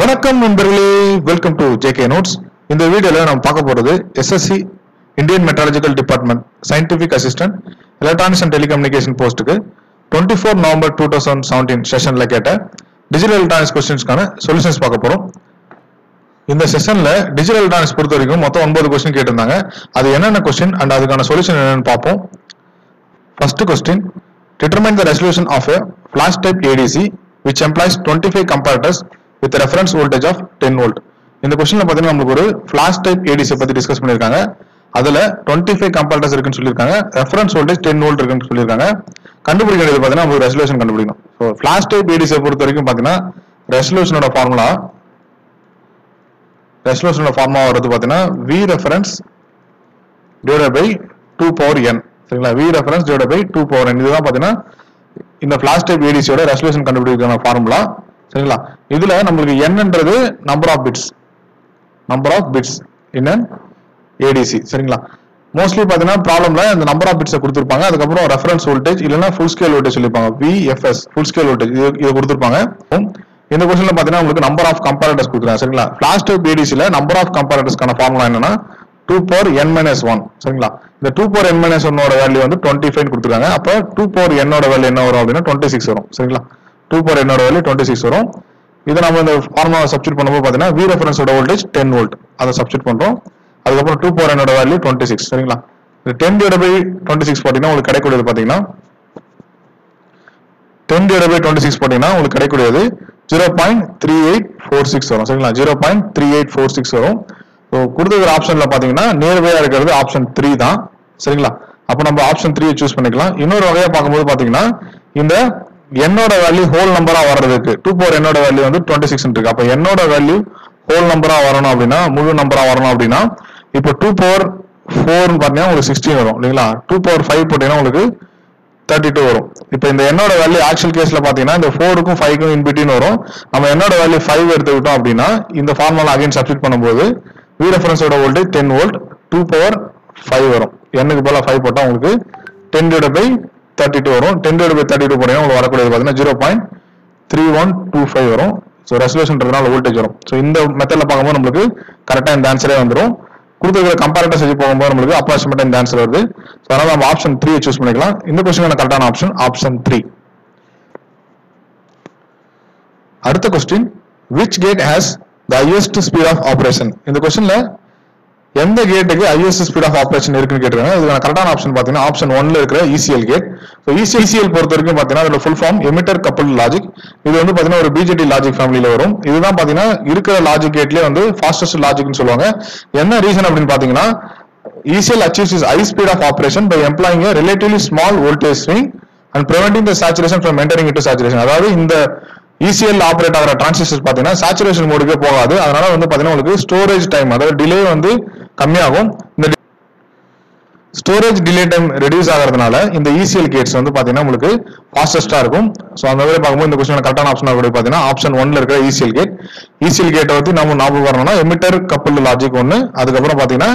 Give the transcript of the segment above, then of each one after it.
வணக்கம் நண்பர்களே. Welcome to JK notes இந்த வீடியோவில் நம்ம பார்க்க போகிறது SSC Indian meteorological department scientific assistant electronics and telecommunication போஸ்ட்டுக்கு twenty four November two thousand seventeen செஷனில் கேட்ட டிஜிட்டல் எலக்ட்ரானிக்ஸ் கொஸ்டின்ஸ்க்கான சொல்யூஷன்ஸ் பார்க்க போகிறோம் இந்த செஷனில் டிஜிட்டல் எலக்ட்ரானிக்ஸ் பொறுத்த வரைக்கும் மொத்தம் ஒன்பது கொஸ்டின் கேட்டிருந்தாங்க. அது என்னென்ன கொஸ்டின் அண்ட் அதுக்கான சொல்யூஷன் என்னென்னு பார்ப்போம். First question Determine the resolution of a flash type ADC which employs 25 comparators with with reference voltage of ten volt இந்த கொஸ்டின்ல பார்த்தீங்கன்னா நம்மளுக்கு ஒரு ஃபிளாஷ் டைப் ஏடிசி பத்தி டிஸ்கஸ் பண்ணியிருக்காங்க. அதுல 25 ஃபைவ் கம்பேரட்டர்ஸ் இருக்குன்னு சொல்லியிருக்காங்க. ரெஃபரன்ஸ் வோல்டேஜ் டென் வோல்ட் இருக்குன்னு சொல்லியிருக்காங்க. கண்டுபிடிக்க வேண்டியது பார்த்தீங்கன்னா நம்மளுக்கு ரெசல்யூஷன் கண்டுபிடிக்கணும். ஸோ ஃபிளாஷ் டைப் ஏடிசியை பொறுத்த வரைக்கும் பார்த்தீங்கன்னா ரெசல்யூஷனோட ஃபார்முலா ரெசல்யூஷனோட ஃபார்முலா வருது பார்த்தீங்கன்னா V reference divide by two power N சரிங்களா? V reference divide by two power N இதுதான் பார்த்தீங்கன்னா இந்த ஃபிளாஷ் டைப் ஏடிசியோட ரெசல்யூஷன் கண்டுபிடிக்கிற ஃபார்முலா சரிங்களா? இதுல நம்மளுக்கு என்னன்றது number of bits number of bits என்ன ஏடிசி சரிங்களா? மோஸ்ட்லி பார்த்தீங்கன்னா ப்ராப்ளம்ல இந்த நம்பர் ஆஃப் பிட்ஸை கொடுத்துருப்பாங்க. அதுக்கப்புறம் ரெஃபரன்ஸ் வோல்டேஜ் இல்லைன்னா ஃபுல் ஸ்கேல் வோல்டேஜ் சொல்லியிருப்பாங்க விஎஃப்எஸ் ஃபுல் ஸ்கேல் வோல்டேஜ் இது இது கொடுத்துருப்பாங்க. இந்த கொஸ்டின்ல பார்த்தீங்கன்னா உங்களுக்கு நம்பர் ஆஃப் கம்பேரட்டர்ஸ் கொடுக்குறாங்க சரிங்களா? ஃபிளாஷ் டைப் ஏடிசியில் நம்பர் ஆஃப் கம்பேரட்டர்ஸ்க்கான ஃபார்முலா என்னன்னா two power N minus one சரிங்களா? இந்த டூ பவர் என் மைனஸ் ஒன்னோட வேல்யூ வந்து டுவெண்ட்டி ஃபைவ் கொடுத்துருக்காங்க. அப்போ டூ பவர் என்னோட வேல்யூ என்ன வரும் அப்படின்னா டுவெண்ட்டி சிக்ஸ் வரும். சரிங்களா? டூ பார் என்னோட வேல்யூ டுவெண்ட்டி சிக்ஸ் வரும். இதை நம்ம இந்த ஃபார்முலா சப்ஸ்டியூட் பண்ணும்போது பார்த்தீங்கன்னா வி ரெஃபரன்ஸோட வோல்டேஜ் டென் வோல்ட் அதை சப்ஸ்டியூட் பண்ணுறோம் அதுக்கப்புறம் டூ பார் என்னோட வேல்யூ டுவெண்ட்டி சிக்ஸ் சரிங்களா? இந்த ten divide by twenty six பார்த்தீங்கன்னா உங்களுக்கு கிடைக்கூடியது பார்த்தீங்கன்னா ten divide by twenty six பார்த்தீங்கன்னா உங்களுக்கு கிடைக்கூடியது zero point three eight four six வரும். சரிங்களா? Zero point three eight four six வரும். ஸோ கொடுத்துருக்கிற ஆப்ஷனில் பார்த்தீங்கன்னா நியர்பையாக இருக்கிறது ஆப்ஷன் த்ரீ தான். சரிங்களா? அப்போ நம்ம ஆப்ஷன் த்ரீயை சூஸ் பண்ணிக்கலாம். இன்னொரு வகையாக பார்க்கும்போது பார்த்தீங்கன்னா இந்த என்னோட வேல்யூ ஹோல் நம்பரா வர்றதுக்கு டூ பவர் என்னோட வேல்யூ வந்து டுவெண்ட்டி சிக்ஸ் இருக்கு. அப்போ என்னோட வேல்யூ ஹோல் நம்பரா வரணும் அப்படின்னா முழு நம்பரா வரணும் அப்படின்னா இப்போ டூ பவர் ஃபோர்னு பார்த்தீங்கன்னா உங்களுக்கு சிக்ஸ்டீன் வரும் இல்லைங்களா? டூ பவர் ஃபைவ் போட்டீங்கன்னா உங்களுக்கு தேர்ட்டி டூ வரும். இப்போ இந்த என்னோட வேல்யூ ஆக்சுவல் கேஸ்ல பாத்தீங்கன்னா இந்த ஃபோருக்கும் ஃபைவ்க்கும் இன்பிட்டின் வரும். நம்ம என்னோட வேல்யூ ஃபைவ் எடுத்துக்கிட்டோம் அப்படின்னா இந்த ஃபார்முலா அகைன் சப்ஸ்டிட் பண்ணும்போது V ரெஃபரன்ஸோட voltage ten volt two power five வரும். என்னுக்கு போல ஃபைவ் போட்டால் உங்களுக்கு ten divide by thirty two வரும். Ten divide by thirty two போனீங்கன்னா உங்களுக்கு வரக்கூடியது பார்த்தீங்கன்னா zero point three one two five வரும். ஸோ ரெசல்யூஷன்றதுனால வோல்டேஜ் வரும். ஸோ இந்த மெத்தடில் பார்க்கும்போது நம்மளுக்கு கரெக்டாக இந்த ஆன்சரே வந்துடும் கொடுத்துருக்கிற கம்பேரட்டர் செஞ்சு போகும்போது நம்மளுக்கு அப்ராக்சிமேட்டாக இந்த ஆன்சர் வருது. ஸோ அதனால் நம்ம ஆப்ஷன் த்ரீ சூஸ் பண்ணிக்கலாம். இந்த கொஸ்டின் கரெக்டான ஆப்ஷன் ஆப்ஷன் த்ரீ அடுத்த question which gate has the highest speed of operation இந்த கொஸ்டினில் எந்த கேட்டுக்கு ஐஎஸ்எஸ் ஸ்பீட் ஆஃப் ஆப்ரேஷன் இருக்குன்னு கேட்டிருக்காங்க. இதுக்கான கரெக்டான ஆப்ஷன் பார்த்தீங்கன்னா ஆப்ஷன் ஒன்ல இருக்கிற இசிஎல் கேட் ஸோ இசிஎல் பொறுத்த வரைக்கும் பார்த்தீங்கன்னா அதோட full form emitter coupled logic இது வந்து பார்த்தீங்கன்னா ஒரு பிஜேடி லாஜிக் ஃபேமிலியில வரும். இதுதான் பார்த்தீங்கன்னா இருக்கிற லாஜிக் கேட்லேயே வந்து ஃபாஸ்டஸ்ட் லாஜிக்னு சொல்லுவாங்க. என்ன ரீசன் அப்படின்னு பார்த்தீங்கன்னா ECL achieves is high speed of operation by employing relatively small voltage swing and preventing the the from from entering into அதாவது இந்த இசிஎல் ஆப்ரேட் ஆகிற டிரான்சிஸ்டர் பார்த்தீங்கன்னா சேச்சுரேஷன் மோடுக்கே போகாது. அதனால வந்து பார்த்தீங்கன்னா உங்களுக்கு ஸ்டோரேஜ் டைம் அதாவது டிலே வந்து கம்மியாகும். இந்த ஸ்டோரேஜ் டிலே டைம் ரெடியூஸ் ஆகிறதுனால இந்த இசிஎல் கேட்ஸ் வந்து பார்த்தீங்கன்னா உங்களுக்கு ஃபாஸ்டஸ்டா இருக்கும். ஸோ அந்த மாதிரி பார்க்கும்போது இந்த கொஸ்டின் கரெக்டான ஆப்ஷன் கூட பார்த்தீங்கன்னா ஆப்ஷன் ஒன்ல இருக்கிற இசிஎல் கேட் இசிஎல் கேட்டை வந்து நம்ம ஞாபகம் வரணும்னா எமிட்டர் கப்பல் லாஜிக் ஒன்று அதுக்கப்புறம் பார்த்தீங்கன்னா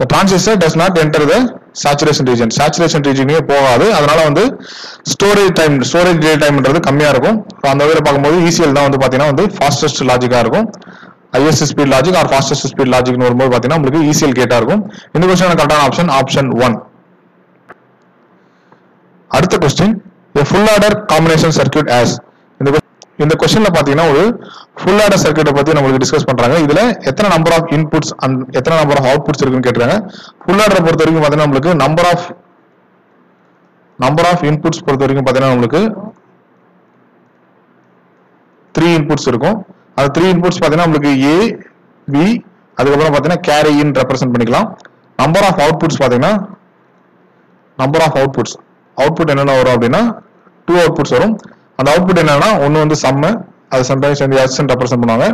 the transistor does not enter the saturation region. Saturation போகாது. அதனால வந்து ஸ்டோரேஜ் டைம் ஸ்டோரேஜ் டிலே டைம்ன்றது கம்மியாக இருக்கும். ஸோ அந்த வகையில் பார்க்கும்போது இசிஎல் தான் வந்து பார்த்தீங்கன்னா வந்து ஃபாஸ்டஸ்ட் லாஜிக்காக இருக்கும். Highest speed logic or fastest speed லாஜிக்னு வரும்போது பாத்தீங்கன்னா உங்களுக்கு ECL கேட்டா இருக்கும். இந்த கொஸ்டின் கரெக்டான ஆப்ஷன் ஆப்ஷன் ஒன் அடுத்த question full adder combination circuit as இந்த இந்த கொஸ்டின்ல பாத்தீங்கன்னா ஒரு ஃபுல் ஆர்டர் சர்க்யூட்டை பத்தி நம்மளுக்கு டிஸ்கஸ் பண்றாங்க. இதுல எத்தனை நம்பர் ஆஃப் இன்புட்ஸ் அண்ட் எத்தனை நம்பர் ஆஃப் அவுட்புட்ஸ் இருக்குன்னு கேட்டுறாங்க ஃபுல் ஆர்டரை பொறுத்த வரைக்கும் பாத்தீங்கன்னா நம்மளுக்கு number of number of inputs பொறுத்த வரைக்கும் பாத்தீங்கன்னா நம்மளுக்கு த்ரீ இன்புட்ஸ் இருக்கும். அது த்ரீ இன்புட்ஸ் பார்த்தீங்கன்னா உங்களுக்கு ஏ பி அதுக்கப்புறம் பார்த்தீங்கன்னா கேரி இன் ரெப்ரசென்ட் பண்ணிக்கலாம். நம்பர் ஆஃப் அவுட்புட்ஸ் பார்த்தீங்கன்னா நம்பர் ஆஃப் அவுட்புட்ஸ் அவுட்புட் என்னென்ன வரும் அப்படின்னா டூ அவுட்புட்ஸ் வரும். அந்த அவுட்புட் என்னன்னா ஒன்று வந்து சம்மு அது சம்டைம்ஸ் வந்து எஸ்ன்னு ரெப்ரசென்ட் பண்ணுவாங்க.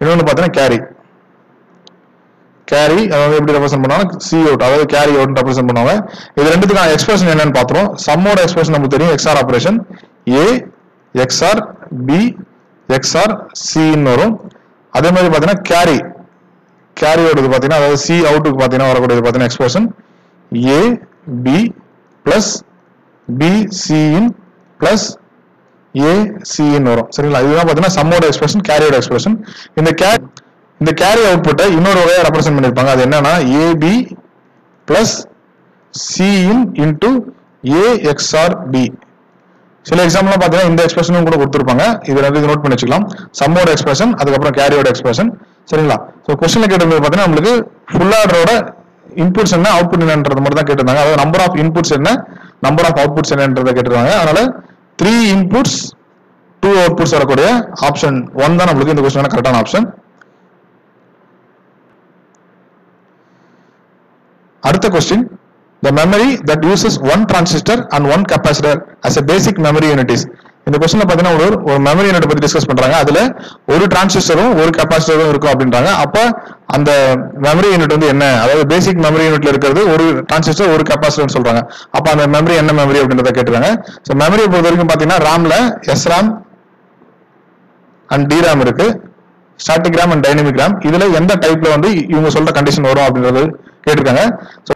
இன்னொன்று பார்த்தீங்கன்னா கேரி கேரி அதாவது எப்படி ரெப்ரசென்ட் பண்ணுவாங்க சி அவுட் அதாவது கேரி அவுட் ரெப்ரசென்ட் பண்ணுவாங்க. இது ரெண்டுத்துக்கான எக்ஸ்பிரஷன் என்னன்னு பார்த்துருவோம். சம்மோட எக்ஸ்பிரஷன் நமக்கு தெரியும் XOR operation A XOR B XOR சின்னு வரும். அதே மாதிரி பார்த்தீங்கன்னா கேரி கேரியோடது பார்த்தீங்கன்னா அதாவது சி அவுட்டுக்கு பார்த்தீங்கன்னா வரக்கூடியது பார்த்தீங்கன்னா expression A B plus B C in plus A வரும். சரிங்களா? இதுதான் பார்த்தீங்கன்னா சம்மோட எக்ஸ்பிரஷன் கேரியோட எக்ஸ்பிரஷன் இந்த கே இந்த கேரி அவுட்புட்டை இன்னொரு வகையை ரெப்ரசென்ட் பண்ணியிருப்பாங்க. அது என்னன்னா A B plus C in into A XOR B சில எக்ஸாம்லாம் பார்த்தீங்கன்னா இந்த எக்ஸ்பிரஷனும் கூட கொடுத்துருப்பாங்க. இது ரெண்டு நோட் பண்ணி வச்சுக்கலாம். சம்மோட எக்ஸ்பிரஷன் அதுக்கப்புறம் கேரியோட எக்ஸ்பிரஷன் சரிங்களா? ஸோ கொஸ்டின்ல கேட்டது பார்த்தீங்கன்னா நம்மளுக்கு ஃபுல் ஆர்டரோட இன்புட்ஸ் என்ன அவுட்புட் என்னன்றது மட்டும் தான் கேட்டிருந்தாங்க. அதாவது நம்பர் ஆஃப் இன்புட்ஸ் என்ன நம்பர் ஆஃப் அவுட்புட்ஸ் என்னன்றதை கேட்டிருந்தாங்க. அதனால த்ரீ இன்புட்ஸ் டூ அவுட்புட்ஸ் வரக்கூடிய ஆப்ஷன் ஒன் தான் நம்மளுக்கு இந்த கொஸ்டின் கரெக்டான ஆப்ஷன் அடுத்த question the memory that uses one transistor and one capacitor as a basic memory unit is இந்த கொஸ்டின்ல பாத்தீங்கன்னா ஒரு ஒரு மெமரி யூனிட் பத்தி டிஸ்கஸ் பண்றாங்க. அதுல ஒரு டிரான்சிஸ்டரும் ஒரு கெப்பாசிட்டரும் இருக்கும் அப்படின்றாங்க. அப்ப அந்த மெமரி யூனிட் வந்து என்ன? அதாவது பேசிக் மெமரி யூனிட்ல இருக்கிறது ஒரு டிரான்சிஸ்டர் ஒரு கெப்பாசிட்டர் சொல்றாங்க. அப்ப அந்த மெமரி என்ன மெமரி அப்படின்றத கேட்டுருக்காங்க. ஸோ மெமரியை பொறுத்த வரைக்கும் பாத்தீங்கன்னா ரேம்ல எஸ்ராம் அண்ட் டிராம் இருக்கு. Static RAM and dynamic RAM இதுல எந்த டைப்ல வந்து இவங்க சொல்ற கண்டிஷன் வரும் அப்படின்றது கேட்டிருக்காங்க. ஸோ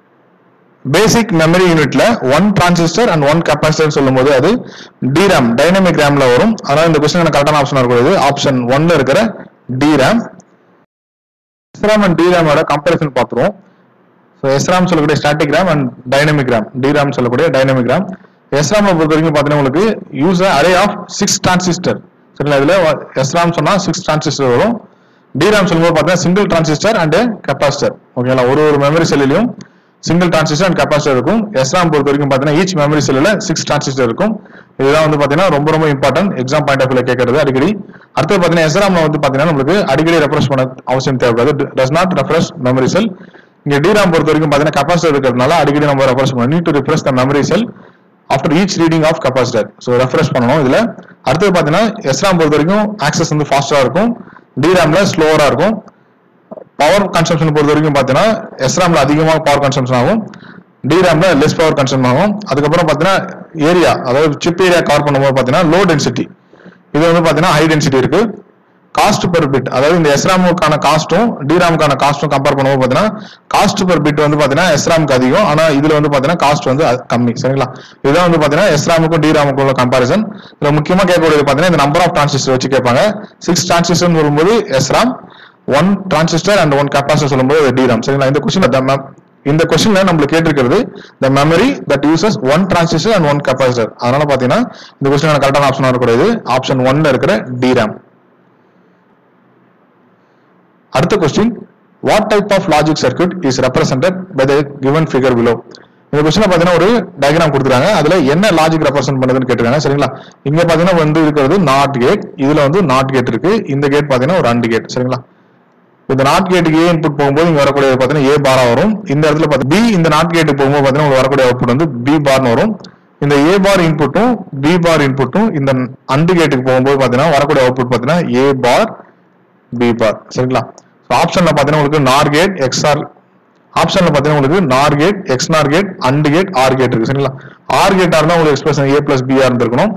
பேசிக் மெமரி யூனிட்ல one transistor and one capacitor சொல்லும்போது அது டிராம் டைனமிக் ரேம்ல வரும். அதனால இந்த கொஸ்டின் கரெக்டான ஆப்ஷன் இருக்கக்கூடியது ஆப்ஷன் ஒன்ல இருக்கிற டிராம் எஸ்ராம் அண்ட் டிராமோட கம்பேரிசன் பார்த்துருவோம். ஸோ எஸ்ராம் சொல்லக்கூடிய static RAM and dynamic RAM DRAM சொல்லக்கூடிய டைனமிக் ரேம் எஸ்ராம் பொறுத்த வரைக்கும் பார்த்தீங்கன்னா உங்களுக்கு use array of six transistor சரிங்களா? இதுல எஸ்ராம் சொன்னா சிக்ஸ் டிரான்சிஸ்டர் வரும். டிராம் சொல்லும்போது பார்த்தீங்கன்னா சிங்கிள் டிரான்சிஸ்டர் அண்ட் கெப்பாசிட்டர் ஓகேங்களா ஒரு ஒரு மெமரி செல்லிலையும் சிங்கிள் டிரான்சிஸ்டர் அண்ட் கெப்பாசிட்டர் இருக்கும். எஸ்ராம் பொறுத்த வரைக்கும் பார்த்தீங்கன்னா ஈச் மெமரி செல்லில் சிக்ஸ் டிரான்சிஸ்டர் இருக்கும். இதுதான் வந்து பார்த்தீங்கன்னா ரொம்ப ரொம்ப இம்பார்ட்டன்ட் எக்ஸாம் பாயிண்ட் ஆஃப் வியூல கேட்கறது அடிக்கடி. அடுத்து பார்த்தீங்கன்னா எஸ்ராம்ல வந்து பார்த்தீங்கன்னா நம்மளுக்கு அடிக்கடி ரெஃப்ரெஷ் பண்ண அவசியம் தேவைப்படாது. Does not refresh memory cell இங்கே டிராம் பொறுத்த வரைக்கும் பார்த்தீங்கன்னா கெப்பாசிட்டர் இருக்கிறதுனால அடிக்கடி நம்ம ரெஃப்ரெஷ் பண்ணணும் need to refresh the memory cell after each reading of capacitor so refresh பண்ணணும் இதில். அடுத்தது பார்த்தீங்கன்னா எஸ்ராம் பொறுத்த வரைக்கும் ஆக்சஸ் வந்து ஃபாஸ்ட்டாக இருக்கும். டிராமில் ஸ்லோவராக இருக்கும். பவர் கன்சம்ஷன் பொறுத்த வரைக்கும் பார்த்தீங்கன்னா எஸ்ராம்ல அதிகமாக பவர் கன்சம்ஷன் ஆகும். டிராம்ல லெஸ் பவர் கன்சம்ஷன் ஆகும். அதுக்கப்புறம் பார்த்தீங்கன்னா ஏரியா அதாவது சிப் ஏரியா கவர் பண்ணும்போது பார்த்தீங்கன்னா லோ டென்சிட்டி இது வந்து பார்த்தீங்கன்னா ஹை டென்சிட்டி இருக்கு. காஸ்ட் பெர் பிட் அதாவது இந்த எஸ்ராமுக்கான காஸ்ட்டும் டிராமுக்கான காஸ்ட்டும் கம்பேர் பண்ணும்போது பார்த்தீங்கன்னா காஸ்ட் பெர் பிட் வந்து பார்த்தீங்கன்னா எஸ்ராமுக்கு அதிகம். ஆனால் இதில் வந்து பார்த்தீங்கன்னா காஸ்ட் வந்து கம்மி. சரிங்களா? இதுதான் வந்து பார்த்தீங்கன்னா எஸ்ராமுக்கும் டிராமுக்கும் உள்ள கம்பாரிசன் இதில் முக்கியமாக கேட்கக்கூடியது பார்த்தீங்கன்னா இந்த நம்பர் ஆஃப் டிரான்சிஸ்டர் வச்சு கேட்பாங்க. சிக்ஸ் டிரான்சிஸ்டர் வரும்போது SRAM one transistor and one capacitor சொல்லும்போது டிராம் சரிங்களா? இந்த கொஸ்டின் இந்த கொஸ்டின்ல நம்மளுக்கு கேட்டிருக்கிறது the memory that uses one transistor and one capacitor அதனால பாத்தீங்கன்னா இந்த கொஸ்டின் கரெக்டான ஆப்ஷன் வரக்கூடியது ஆப்ஷன் ஒன்ல இருக்கிற டிராம் அடுத்த question what type of logic circuit is represented by the given figure below இந்த கொஸ்டின் பாத்தீங்கன்னா ஒரு டயக்ராம் கொடுத்துருக்காங்க. அதுல என்ன லாஜிக் ரெப்ரசென்ட் பண்ணுதுன்னு கேட்டிருக்காங்க. சரிங்களா? இங்க பாத்தீங்கன்னா வந்து இருக்கிறது நாட் கேட் இதுல வந்து நாட் கேட் இருக்கு. இந்த கேட் பாத்தீங்கன்னா ஒரு அண்ட் கேட் சரிங்களா? இந்த நாட் கேட்டுக்கு ஏ இன்புட் போகும்போது இங்க வரக்கூடிய பாத்தீங்கன்னா ஏ பாரா வரும். இந்த இடத்துல பார்த்து பி இந்த நாட் கேட்டுக்கு போகும்போது பாத்தீங்கன்னா உங்களுக்கு வரக்கூடிய அவுட்புட் வந்து பி பார்னு வரும். இந்த ஏ பார் இன்புட்டும் பி பார் இன்புட்டும் இந்த அண்டு கேட்டுக்கு போகும்போது பாத்தீங்கன்னா வரக்கூடிய அவுட்புட் பாத்தீங்கன்னா ஏ பார் பி பார் சரிங்களா? ஸோ ஆப்ஷன்ல பாத்தீங்கன்னா உங்களுக்கு நார் கேட் எக்ஸ்ஆர் ஆப்ஷன்ல பாத்தீங்கன்னா உங்களுக்கு NOR gate XNOR gate AND gate OR gate இருக்கு. சரிங்களா? ஆர் கேட்டா இருந்தா உங்களுக்கு எக்ஸ்பிரஷன் ஏ பிளஸ் பிஆர் இருந்திருக்கணும்.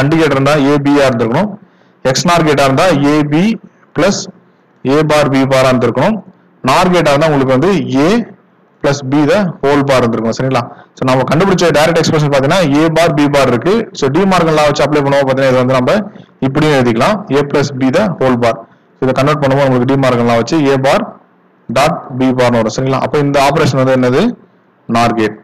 அண்டு கேட் இருந்தா ஏபிஆர் இருந்திருக்கணும். எக்ஸ் நார் கேட்டா இருந்தா A B plus A bar B பாரா இருந்திருக்கணும். நார் கேட்டா இருந்தா உங்களுக்கு வந்து A plus B the whole bar இருந்திருக்கும் சரிங்களா? ஸோ நம்ம கண்டுபிடிச்ச டைரக்ட் எக்ஸ்பிரஷன் பார்த்தீங்கன்னா ஏ பார் பி பார் இருக்கு. ஸோ டி மார்க்கன் வச்சு அப்ளை பண்ணுவோம் பார்த்தீங்கன்னா இது வந்து நம்ம இப்படியும் எழுதிக்கலாம். A plus B the whole bar இதை கன்வெர்ட் பண்ணும்போது உங்களுக்கு டி மார்க்கன் வச்சு ஏ பார் டாட் பி பார்னு வரும் சரிங்களா? அப்போ இந்த ஆபரேஷன் வந்து என்னது? நார் கேட்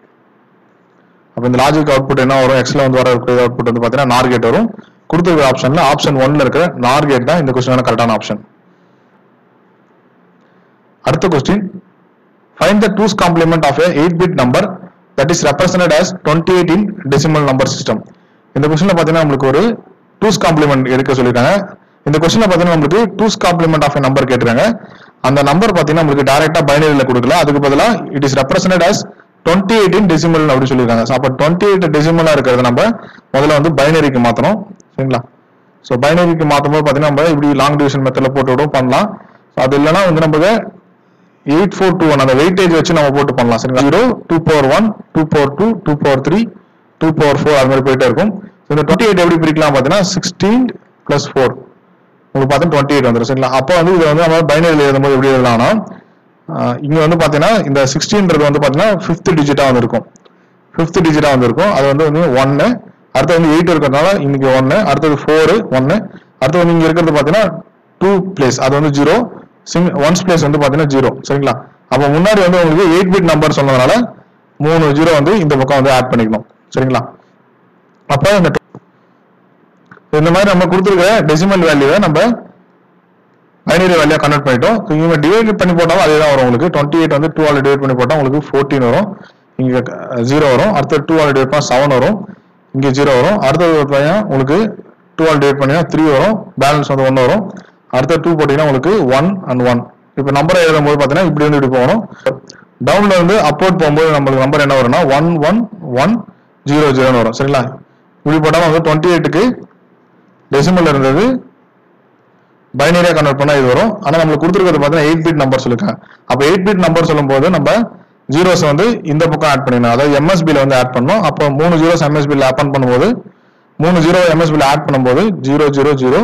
அப்போ இந்த லாஜிக் அவுட்புட் என்ன வரும்? எக்ஸ்ல வந்து வர அவுட்புட் வந்து பார்த்தீங்கன்னா நார் கேட் வரும். கொடுத்துருக்க ஆப்ஷன்ல ஆப்ஷன் ஒன்ல இருக்கிற நார் கேட் தான் இந்த கொஸ்டினான கரெக்டான ஆப்ஷன் அடுத்த question find the two's complement of a 8 bit number that is represented as 28 in decimal number system. இந்த கொஸ்டின்ல பார்த்தீங்கன்னா நம்மளுக்கு ஒரு டூஸ் காம்ப்ளிமெண்ட் எடுக்க சொல்லிருக்காங்க இந்த கொஸ்டின்ல பார்த்தீங்கன்னா நம்மளுக்கு டூஸ் காம்ப்ளிமெண்ட் ஆஃப் நம்பர் கேட்டிருக்காங்க. அந்த நம்பர் பார்த்தீங்கன்னா நம்மளுக்கு டைரக்டா பைனரியில கொடுக்கல. அதுக்கு பதிலா it is represented as 28 eight in decimal அப்படின்னு சொல்லியிருக்காங்க. அப்போ டுவெண்ட்டி எயிட் டெசிமலா இருக்கிறத நம்ம முதல்ல வந்து பைனரிக்கு மாத்தணும். சரிங்களா? ஸோ பைனரிக்கு மாற்றும் போது பார்த்தீங்கன்னா நம்ம இப்படி லாங் டிவிஷன் மெத்தட்ல போட்டு விடும் பண்ணலாம். ஸோ அது இல்லைன்னா வந்து நம்ம எயிட் ஃபோர் டூ ஒன் அந்த வெயிட்டேஜ் வச்சு நம்ம போட்டு பண்ணலாம் சரிங்களா? Zero two power one two power two two power three two power four அது மாதிரி போயிட்டே இருக்கும். ஸோ இந்த டுவெண்ட்டி எயிட் எப்படி பிரிக்கலாம் பார்த்தீங்கன்னா சிக்ஸ்டீன் பிளஸ் ஃபோர் உங்களுக்கு பார்த்தீங்கன்னா டுவெண்ட்டி எயிட் வந்துடும் சரிங்களா? அப்போ வந்து இது வந்து நம்ம பைனரியில் எழுதும்போது எப்படி எழுதலாம்னா ஆஹ் வந்து பார்த்தீங்கன்னா இந்த சிக்ஸ்டீன்றது வந்து பார்த்தீங்கன்னா ஃபிஃப்த் டிஜிட்டாக வந்து இருக்கும் ஃபிஃப்த் டிஜிட்டாக வந்துருக்கும். அது வந்து வந்து ஒன்னு அடுத்து வந்து எயிட் இருக்கிறதுனால இன்னைக்கு ஒன்று அடுத்தது ஃபோர் ஒன்று அடுத்து வந்து இங்கே இருக்கிறது பாத்தீங்கன்னா டூ பிளேஸ் அது வந்து ஜீரோ சிங் ஒன்ஸ் பிளேஸ் வந்து பார்த்தீங்கன்னா ஜீரோ சரிங்களா? அப்போ முன்னாடி வந்து உங்களுக்கு எயிட் பிட் நம்பர் சொன்னதுனால மூணு ஜீரோ வந்து இந்த பக்கம் வந்து ஆட் பண்ணிக்கணும் சரிங்களா? அப்போ இந்த இந்த மாதிரி நம்ம கொடுத்துருக்க டெசிமல் வேல்யூவை நம்ம பைனரி வேல்யூ கன்வெர்ட் பண்ணிட்டோம். இவங்க டிவைட் பண்ணி போட்டாலும் அதே தான் வரும் உங்களுக்கு. டுவெண்ட்டி எயிட் வந்து டூ ஆல் டிவைட் பண்ணி போட்டால் உங்களுக்கு ஃபோர்டீன் வரும். இங்கே ஜீரோ வரும். அடுத்து டூ ஆல் டிவைட் பண்ணால் செவன் வரும். இங்கே ஜீரோ வரும். அடுத்தது பார்த்தீங்கன்னா உங்களுக்கு டூ ஆல் டிவைட் பண்ணீங்கன்னா த்ரீ வரும். பேலன்ஸ் வந்து ஒன்று வரும். அடுத்த டூ போட்டீங்கன்னா உங்களுக்கு ஒன் அண்ட் ஒன் இப்போ நம்பரை எழுதும் போது பார்த்தீங்கன்னா இப்படி வந்து இப்படி போகணும். டவுன்ல இருந்து அப்லோட் போகும்போது நம்மளுக்கு நம்பர் என்ன வரும்னா ஒன் ஒன் ஒன் ஜீரோ ஜீரோன்னு வரும். சரிங்களா? இப்படி போட்டாலும் வந்து டுவெண்ட்டி எயிட்டுக்கு டெசிமல் இருந்தது. பைனரியா கன்வெர்ட் பண்ணால் இது வரும். ஆனால் நம்மளுக்கு கொடுத்துருக்கிறது பார்த்தீங்கன்னா எயிட் பிட் நம்பர் சொல்லிருக்கேன் அப்போ எயிட் பிட் நம்பர் சொல்லும்போது நம்ம ஜீரோஸ் வந்து இந்த பக்கம் ஆட் பண்ணிடணும். அதாவது எம்எஸ்பியில் வந்து ஆட் பண்ணோம் அப்போ மூணு ஜீரோஸ் எம்எஸ்பியில் ஆட் பண்ணும்போது மூணு ஜீரோ எம்எஸ்பியில் ஆட் பண்ணும்போது zero zero zero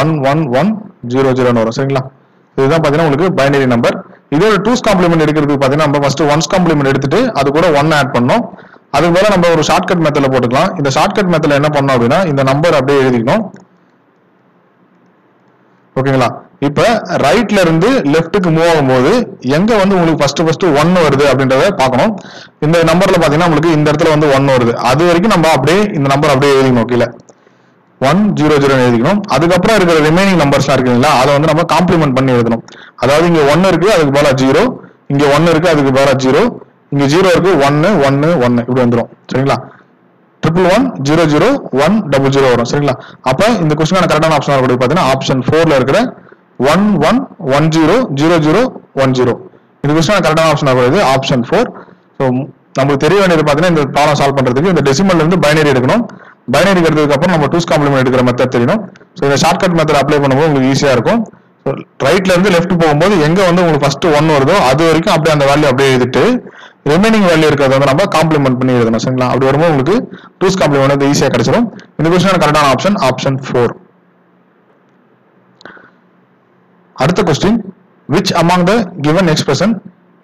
one one one zero ஜீரோன்னு வரும். சரிங்களா? இதுதான் பார்த்தீங்கன்னா உங்களுக்கு பைனரி நம்பர் இதோட டூஸ் காம்ப்ளிமெண்ட் எடுக்கிறதுக்கு பார்த்தீங்கன்னா நம்ம ஃபர்ஸ்ட் ஒன்ஸ் காம்ப்ளிமெண்ட் எடுத்துட்டு அது கூட ஒன் ஆட் பண்ணோம் அதுக்கு போல நம்ம ஒரு ஷார்ட்கட் மெத்தட்ல போட்டுக்கலாம். இந்த ஷார்ட்கட் மெத்தட்ல என்ன பண்ணோம் அப்படின்னா இந்த நம்பர் அப்படியே எழுதிக்கணும். ஓகேங்களா இப்ப ரைட்ல இருந்து லெஃப்ட்டுக்கு மூவ் ஆகும்போது எங்க வந்து உங்களுக்கு ஃபர்ஸ்ட் ஃபர்ஸ்ட் ஒன் வருது அப்படின்றத பார்க்கணும். இந்த நம்பர்ல பாத்தீங்கன்னா உங்களுக்கு இந்த இடத்துல வந்து ஒன் வருது. அது வரைக்கும் நம்ம அப்படியே இந்த நம்பர் அப்படியே எழுதிக்கணும் கீழே. ஒன் ஜீரோ ஜீரோ எழுதிக்கணும். அதுக்கப்புறம் இருக்கிற ரிமைனிங் நம்பர்ஸ்லாம் இருக்குங்களா அதை வந்து நம்ம காம்ப்ளிமெண்ட் பண்ணி எழுதணும். அதாவது இங்க ஒன்னு இருக்கு அதுக்கு பதிலா ஜீரோ இங்க ஒன்னு இருக்கு அதுக்கு பதிலா ஜீரோ இங்க ஜீரோ இருக்கு ஒன்னு ஒன்னு ஒன்னு இப்படி வந்துடும் சரிங்களா? Triple one zero zero one double zero வரும். சரிங்களா? அப்ப இந்த கொஸ்டினான கரெக்டான ஆப்ஷன் வரக்கூடிய பார்த்தீங்கன்னா ஆப்ஷன் ஃபோர்ல இருக்கிற one one one zero zero zero one zero இந்த கொஸ்டினான கரெக்டான ஆப்ஷன் வரக்கூடியது ஆப்ஷன் ஃபோர் ஸோ நமக்கு தெரிய வேண்டியது பார்த்தீங்கன்னா இந்த ப்ராப்ளம் சால்வ் பண்றதுக்கு இந்த டெசிமல் இருந்து பைனரி எடுக்கணும். பைனரி எடுத்ததுக்கு அப்புறம் நம்ம டூஸ் காம்ப்ளிமெண்ட் எடுக்கிற மெத்தட் தெரியணும் ஸோ இந்த ஷார்ட்கட் மெத்தட் அப்ளை பண்ணும்போது உங்களுக்கு ஈஸியாக இருக்கும். ரைட்ல இருந்து லெஃப்ட் போகும்போது எங்க வந்து உங்களுக்கு ஃபர்ஸ்ட் ஒன் வருதோ அது வரைக்கும் அப்படியே அந்த வேல்யூ அப்படியே எழுதிட்டு ரிமைனிங் வேல்யூ இருக்கிறத வந்து நம்ம காம்ப்ளிமெண்ட் பண்ணி எழுதணும். சரிங்களா? அப்படி வரும்போது உங்களுக்கு டூஸ் காம்ப்ளிமெண்ட் வந்து ஈஸியாக கிடைச்சிடும் இந்த கொஸ்டின் கரெக்டான ஆப்ஷன் ஆப்ஷன் ஃபோர் அடுத்த question which among the given expression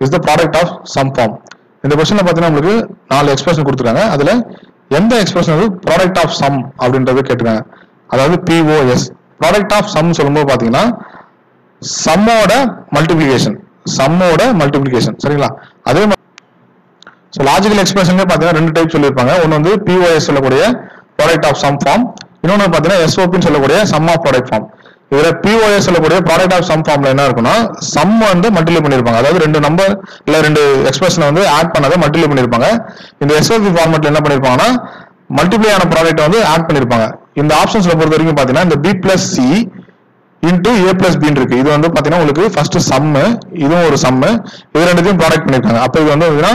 is the product of sum form இந்த கொஸ்டின்ல பார்த்தீங்கன்னா உங்களுக்கு நாலு எக்ஸ்பிரஷன் கொடுத்துருக்காங்க. அதில் எந்த எக்ஸ்பிரஷன் வந்து ப்ராடக்ட் ஆஃப் சம் அப்படின்றத கேட்டிருக்காங்க அதாவது பிஓஎஸ் ப்ராடக்ட் ஆஃப் சம் சொல்லும்போது பார்த்தீங்கன்னா சம்மோட மல்டிபிளிகேஷன் சம்மோட மல்டிப்ளிகேஷன் சரிங்களா? அதே மாதிரி ஸோ லாஜிக்கல் எக்ஸ்பிரஷன்லேயே பார்த்தீங்கன்னா ரெண்டு டைப் சொல்லியிருப்பாங்க. ஒன்று வந்து பிஓஎஸ் சொல்லக்கூடிய ப்ராடக்ட் ஆஃப் சம் ஃபார்ம் இன்னொன்று பார்த்தீங்கன்னா எஸ்ஓபின்னு சொல்லக்கூடிய சம் ஆஃப் ப்ராடக்ட் ஃபார்ம் இதுல பிஓஎஸ் சொல்லக்கூடிய ப்ராடக்ட் ஆஃப் சம் ஃபார்ம்ல என்ன இருக்குன்னா சம் வந்து மல்டிப்ளை பண்ணிருப்பாங்க. அதாவது ரெண்டு நம்பர் இல்ல ரெண்டு எக்ஸ்பிரஷன் வந்து ஆட் பண்ணதை மல்டிப்ளை பண்ணிருப்பாங்க. இந்த எஸ்ஓபி ஃபார்மெட்ல என்ன பண்ணிருப்பாங்கன்னா மல்டிப்ளை ஆன ப்ராடக்ட் வந்து ஆட் பண்ணிருப்பாங்க. இந்த ஆப்ஷன்ஸ்ல பொறுத்த வரைக்கும் பாத்தீங்கன்னா இந்த B plus C into A plus பின்னு இருக்கு. இது வந்து பாத்தீங்கன்னா உங்களுக்கு ஃபர்ஸ்ட் சம்மு இதுவும் ஒரு சம்மு இது ரெண்டுத்தையும் ப்ராடக்ட் பண்ணிருக்காங்க. அப்போ இது வந்து பாத்தீங்கன்னா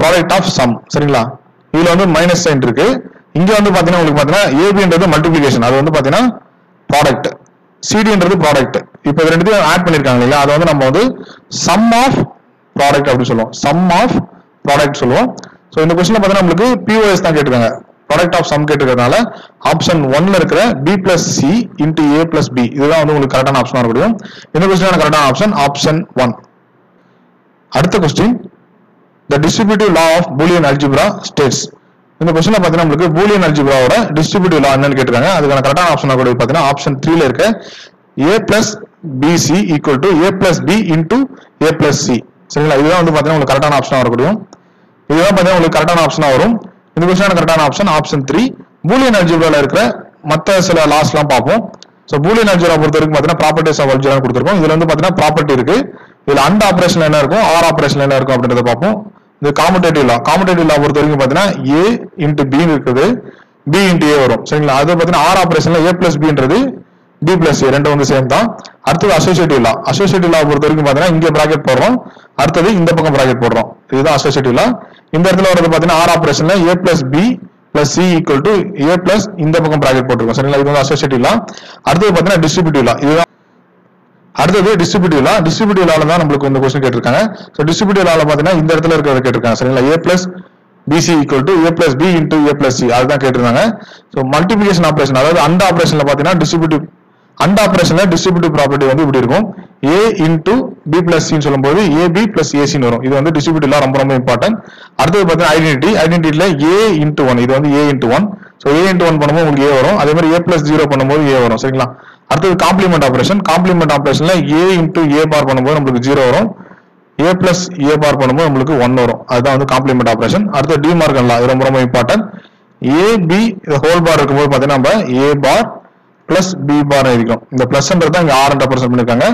ப்ராடக்ட் ஆஃப் சம் சரிங்களா? இதுல வந்து மைனஸ் சைன் இருக்கு. இங்க வந்து பாத்தீங்கன்னா உங்களுக்கு பாத்தீங்கன்னா ஏபின்றது மல்டிபிளிகேஷன் அது வந்து பாத்தீங்கன்னா ப்ராடக்ட் சிடின்றது ப்ராடக்ட் இப்போ இது ரெண்டுத்தையும் ஆட் பண்ணியிருக்காங்க இல்லையா? அதை வந்து நம்ம வந்து சம் ஆஃப் ப்ராடக்ட் அப்படின்னு சொல்லுவோம். சம் ஆஃப் ப்ராடக்ட் சொல்லுவோம். ஸோ இந்த கொஸ்டின் பார்த்தீங்கன்னா நம்மளுக்கு பிஓஎஸ் தான் கேட்டிருக்காங்க. ப்ராடக்ட் ஆஃப் சம் கேட்டுக்கிறதுனால ஆப்ஷன் ஒன்ல இருக்கிற B plus C into A plus B இதுதான் வந்து உங்களுக்கு கரெக்டான ஆப்ஷன் வர முடியும் இந்த கொஸ்டினான கரெக்டான ஆப்ஷன் ஆப்ஷன் ஒன் அடுத்த question the distributive law of Boolean algebra states இந்த கொஸ்டின் பார்த்தீங்கன்னா உங்களுக்கு பூலியன் அல்ஜிப்ராவோட டிஸ்ட்ரிபியூட்டிவ் லா என்னன்னு கேட்டிருக்காங்க. அதுக்கான கரெக்டான ஆப்ஷன் கூட பார்த்தீங்கன்னா ஆப்ஷன் த்ரீல இருக்க. A plus B C equal to A plus B into A plus C சரிங்களா? இதுதான் வந்து பாத்தீங்கன்னா உங்களுக்கு கரெக்டான ஆப்ஷன் வரக்கூடிய இதுதான் பார்த்தீங்கன்னா உங்களுக்கு கரெக்டான ஆப்ஷனா வரும். இந்த கொஸ்டினான கரெக்டான ஆப்ஷன் ஆப்ஷன் த்ரீ பூலியன் அல்ஜிப்ரால இருக்கிற மற்ற சில லாஸ்லாம் பார்ப்போம். ஸோ பூலியன் அல்ஜிபிரா பொறுத்த வரைக்கும் பார்த்தீங்கன்னா ப்ராப்பர்ட்டிஸ் ஆஃப் அல்ஜிபிரா கொடுத்துருக்கோம். இதுல வந்து பார்த்தீங்கன்னா ப்ராப்பர்ட்டி இருக்கு. இதுல அண்ட் ஆபரேஷன் என்ன இருக்கும்? ஆர் ஆபரேஷன் என்ன இருக்கும் அப்படின்றத பார்ப்போம். இது காமடேட்டிவ் லா காமடேட்டிவ் லா பொறுத்த வரைக்கும் பார்த்தீங்கன்னா ஏ இன்ட்டு பி இருக்குது. பி இன்ட்டு ஏ வரும். சரிங்களா? அது பார்த்தீங்கன்னா ஆர் ஆபரேஷன்ல ஏ பிளஸ் பின்றது பி பிளஸ் ஏ ரெண்டும் வந்து சேம் தான் அடுத்தது அசோசியேட்டிவ் லா அசோசியேட்டிவ் லா பொறுத்த வரைக்கும் பார்த்தீங்கன்னா இங்க ப்ராக்கெட் போடுறோம். அடுத்தது இந்த பக்கம் ப்ராக்கெட் போடுறோம். இதுதான் அசோசியேட்டிவ் லா இந்த இடத்துல வரது பார்த்தீங்கன்னா OR ஆபரேஷன்ல A plus B plus C equal to A plus இந்த பக்கம் ப்ராக்கெட் போட்டிருக்கோம். சரிங்களா? இது வந்து அசோசியேட்டிவ் லா அடுத்தது பார்த்தீங்கன்னா டிஸ்ட்ரிபியூட்டிவ் லா இதுதான் அடுத்தது டிஸ்ட்ரிபியூட்டிவ் லா டிஸ்ட்ரிபியூட்டிவ் லால தான் நம்மளுக்கு இந்த கொஸ்டின் கேட்டிருக்காங்க. ஸோ டிஸ்ட்ரிபியூட்டிவ் லால பார்த்தீங்கன்னா இந்த இடத்துல இருக்கிறத கேட்டிருக்காங்க. சரிங்களா? A plus B C equal to A plus B into A plus C அதுதான் கேட்டிருந்தாங்க. ஸோ மல்டிபிகேஷன் ஆப்ரேஷன் அதாவது அந்த ஆப்ரேஷன்ல பார்த்தீங்கன்னா டிஸ்ட்ரிபியூட்டிவ் அந்த ஆப்ரேஷன்ல டிஸ்ட்ரிபியூட்டிவ் ப்ராப்பர்ட்டி வந்து இப்படி இருக்கும். ஏ இன்டூ பி பிளஸ் சின்னு சொல்லும்போது ஏபி பிளஸ் ஏசின்னு வரும். இது வந்து டிஸ்ட்ரிபியூட்டிவ்ல ரொம்ப ரொம்ப இம்பார்ட்டன்ட் அடுத்தது பார்த்தீங்கன்னா ஐடென்டிட்டி ஐடென்டிட்டியில ஏ இன்டூ ஒன் இது வந்து A into one so A into one பண்ணும்போது உங்களுக்கு ஏ வரும். அதே மாதிரி ஏ பிளஸ் ஜீரோ பண்ணும்போது ஏ வரும். சரிங்களா? அடுத்தது காம்ப்ளிமெண்ட் ஆப்ரேஷன் காம்ப்ளிமெண்ட் ஆப்ரேஷன்ல ஏ இன்டூ ஏ பார் பண்ணும்போது நம்மளுக்கு ஜீரோ வரும். ஏ பிளஸ் ஏ பார் பண்ணும்போது நம்மளுக்கு ஒன் வரும். அதுதான் வந்து காம்ப்ளிமெண்ட் ஆப்ரேஷன் அடுத்து டி மார்க்கன்லாம் இது ரொம்ப ரொம்ப இம்பார்ட்டன்ட் ஏ பி இந்த ஹோல் பார் இருக்கும்போது பார்த்தீங்கன்னா நம்ம A bar plus B bar இருக்கும். இந்த பிளஸ்ன்றது தான் இங்கே ஆர் ரெப்ரசென்ட் பண்ணிருக்காங்க.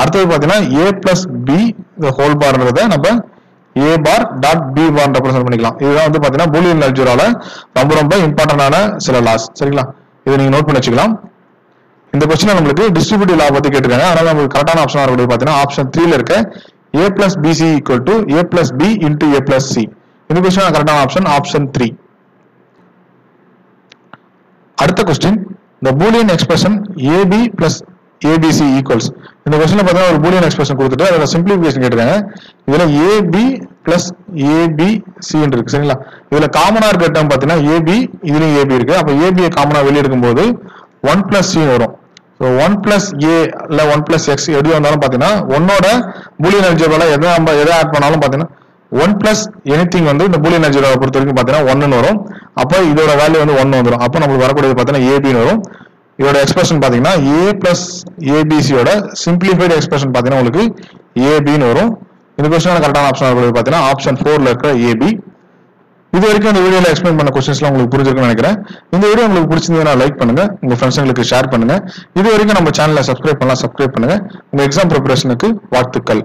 அடுத்தது பார்த்தீங்கன்னா ஏ பிளஸ் பி இந்த ஹோல் பார்ன்றத நம்ம A bar dot B bar represent பண்ணிக்கலாம். இதுதான் வந்து பார்த்தீங்கன்னா பூலியன் அல்ஜூரால ரொம்ப ரொம்ப இம்பார்ட்டன்டான சில லாஸ் சரிங்களா? இதை நீங்க நோட் பண்ணி வச்சுக்கலாம். இந்த கொஸ்டின் நம்மளுக்கு டிஸ்ட்ரிபியூட்டிவ் லா பத்தி கேட்டிருக்காங்க. அதனால நமக்கு கரெக்டான ஆப்ஷன் வரக்கூடிய பார்த்தீங்கன்னா ஆப்ஷன் த்ரீல இருக்க A plus B C equal to A plus B into A plus C இந்த கொஸ்டின் கரெக்டான ஆப்ஷன் ஆப்ஷன் த்ரீ அடுத்த கொஸ்டின் இந்த Boolean expression A B plus A B C equals இந்த கொஸ்டின்ல பார்த்தா ஒரு பூலியன் எக்ஸ்பிரஷன் கொடுத்துட்டு அதோட சிம்பிளிஃபிகேஷன் கேட்டிருக்காங்க. இதுல ஏபி பிளஸ் abc இருக்கு சரிங்களா? இதுல காமனா இருக்க டேர்ம் பார்த்தீங்கன்னா ஏபி இதுலயும் ஏபி இருக்கு. அப்போ ஏபியை காமனாக காமனா வெளிய எடுக்கும்போது 1 plus c வரும். ஒன் பிளஸ் ஏ இல்ல ஒன் பிளஸ் எக்ஸ் எது வந்தாலும் பார்த்தீங்கன்னா ஒன்னோட பூலியன் அல்ஜிப்ரால எதை நம்ம எதை ஆட் பண்ணாலும் பார்த்தீங்கன்னா ஒன் பிளஸ் எனிதிங் வந்து இந்த பூலியன் அல்ஜிப்ராவை பொறுத்த வரைக்கும் பார்த்தீங்கன்னா ஒன்னு வரும். அப்போ இதோட வேல்யூ வந்து ஒன்னு வந்துடும் அப்போ நம்மளுக்கு வரக்கூடியது பார்த்தீங்கன்னா ஏபின்னு வரும். இதோட எக்ஸ்பிரஷன் பார்த்தீங்கன்னா ஏ பிளஸ் ஏபிசியோட சிம்பிளிஃபைடு எக்ஸ்பிரஷன் பார்த்தீங்கன்னா உங்களுக்கு ஏபின்னு வரும். இந்த கொஸ்டினான கரெக்டான ஆப்ஷன் இருக்கக்கூடியது பார்த்தீங்கன்னா ஆப்ஷன் ஃபோர்ல இருக்கிற ஏபி இது வரைக்கும் இந்த வீடியோல எக்ஸ்பிளைன் பண்ண கொஸ்டின்ஸ்லாம் உங்களுக்கு புரிஞ்சிருக்கும்னு நினைக்கிறேன். இந்த வீடியோ உங்களுக்கு பிடிச்சிருந்ததுன்னா லைக் பண்ணுங்க. உங்க ஃப்ரெண்ட்ஸுங்களுக்கு ஷேர் பண்ணுங்க. இது வரைக்கும் நம்ம சேனலை சப்ஸ்கிரைப் பண்ணலாம் சப்ஸ்கிரைப் பண்ணுங்க. உங்க எக்ஸாம் ப்ரிப்பரேஷனுக்கு வாழ்த்துக்கள்.